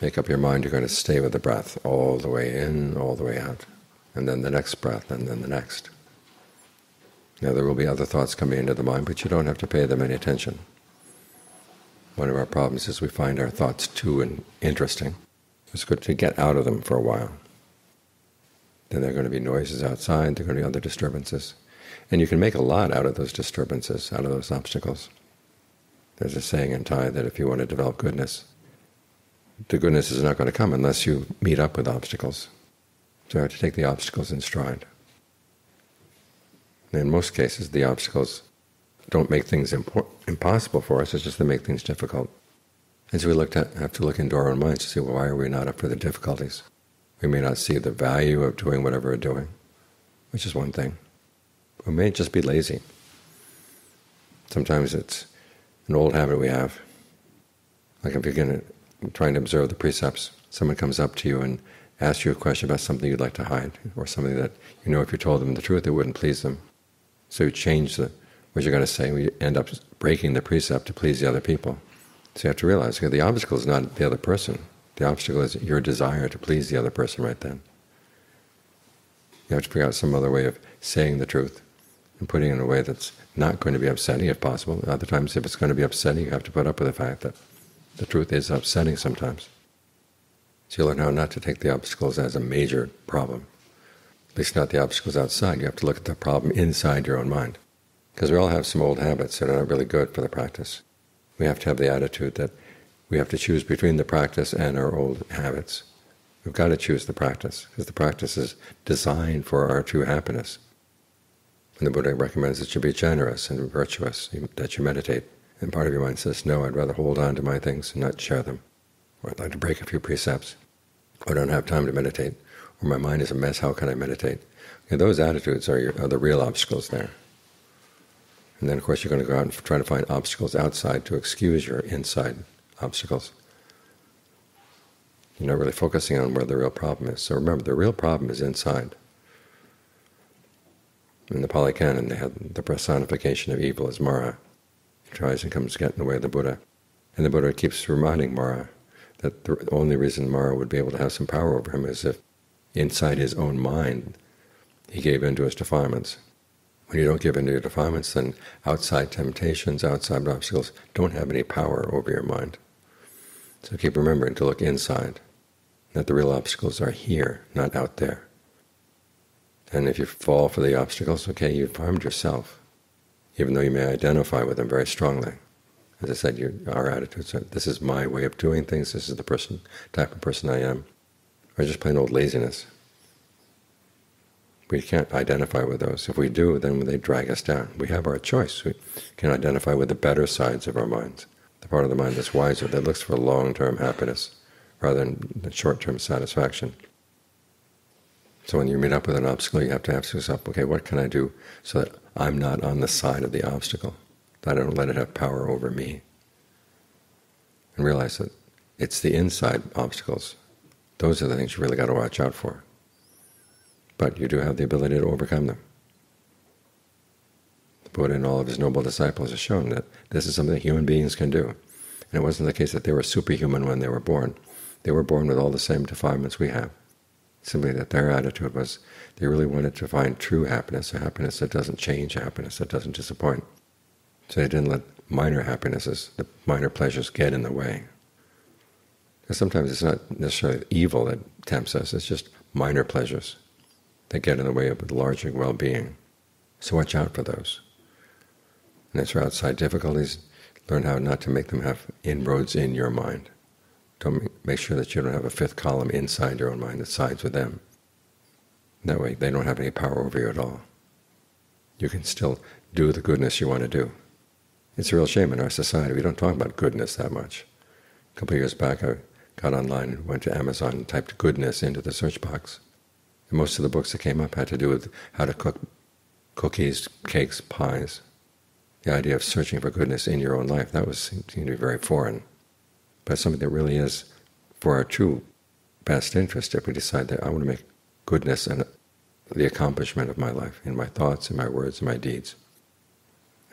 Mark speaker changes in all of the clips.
Speaker 1: Make up your mind you're going to stay with the breath all the way in, all the way out, and then the next breath, and then the next. Now there will be other thoughts coming into the mind, but you don't have to pay them any attention. One of our problems is we find our thoughts too interesting. It's good to get out of them for a while. Then there are going to be noises outside, there are going to be other disturbances. And you can make a lot out of those disturbances, out of those obstacles. There's a saying in Thai that if you want to develop goodness, the goodness is not going to come unless you meet up with obstacles. So you have to take the obstacles in stride. In most cases, the obstacles don't make things impossible for us, it's just they make things difficult. And so we look at, have to look into our own minds to see, well, why are we not up for the difficulties? We may not see the value of doing whatever we're doing, which is one thing. We may just be lazy. Sometimes it's an old habit we have. Like if you're going to trying to observe the precepts, someone comes up to you and asks you a question about something you'd like to hide, or something that you know if you told them the truth it wouldn't please them. So you change the, what you're going to say, we end up breaking the precept to please the other people. So you have to realize okay, the obstacle is not the other person. The obstacle is your desire to please the other person right then. You have to figure out some other way of saying the truth and putting it in a way that's not going to be upsetting if possible. Other times if it's going to be upsetting, you have to put up with the fact that the truth is upsetting sometimes. So you learn how not to take the obstacles as a major problem. At least not the obstacles outside. You have to look at the problem inside your own mind. Because we all have some old habits that are not really good for the practice. We have to have the attitude that we have to choose between the practice and our old habits. We've got to choose the practice, because the practice is designed for our true happiness. And the Buddha recommends that you be generous and virtuous, that you meditate and part of your mind says, no, I'd rather hold on to my things and not share them. Or I'd like to break a few precepts. Or I don't have time to meditate. Or my mind is a mess, how can I meditate? those attitudes are, your, are the real obstacles there. And then, of course, you're going to go out and try to find obstacles outside to excuse your inside obstacles. You're not really focusing on where the real problem is. So remember, the real problem is inside. In the Pali Canon, they had the personification of evil as Mara tries and comes to get in the way of the Buddha. And the Buddha keeps reminding Mara that the only reason Mara would be able to have some power over him is if inside his own mind he gave in to his defilements. When you don't give in to your defilements, then outside temptations, outside obstacles don't have any power over your mind. So keep remembering to look inside, that the real obstacles are here, not out there. And if you fall for the obstacles, okay, you've harmed yourself even though you may identify with them very strongly. As I said, our attitudes are, this is my way of doing things, this is the person type of person I am, or just plain old laziness. We can't identify with those. If we do, then they drag us down. We have our choice. We can identify with the better sides of our minds, the part of the mind that's wiser, that looks for long-term happiness rather than short-term satisfaction. So when you meet up with an obstacle, you have to ask yourself, okay, what can I do so that I'm not on the side of the obstacle, that I don't let it have power over me? And realize that it's the inside obstacles. Those are the things you really got to watch out for. But you do have the ability to overcome them. The Buddha and all of his noble disciples have shown that this is something that human beings can do. And it wasn't the case that they were superhuman when they were born. They were born with all the same defilements we have simply that their attitude was they really wanted to find true happiness, a happiness that doesn't change, happiness that doesn't disappoint. So they didn't let minor happinesses, the minor pleasures, get in the way. Because sometimes it's not necessarily evil that tempts us, it's just minor pleasures that get in the way of the larger well-being. So watch out for those. And as for outside difficulties, learn how not to make them have inroads in your mind. Don't make sure that you don't have a fifth column inside your own mind that sides with them. That way they don't have any power over you at all. You can still do the goodness you want to do. It's a real shame in our society. We don't talk about goodness that much. A couple of years back I got online and went to Amazon and typed goodness into the search box. And most of the books that came up had to do with how to cook cookies, cakes, pies. The idea of searching for goodness in your own life, that was seemed to be very foreign but something that really is for our true best interest if we decide that I want to make goodness and the accomplishment of my life in my thoughts, in my words, in my deeds.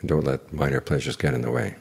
Speaker 1: And don't let minor pleasures get in the way.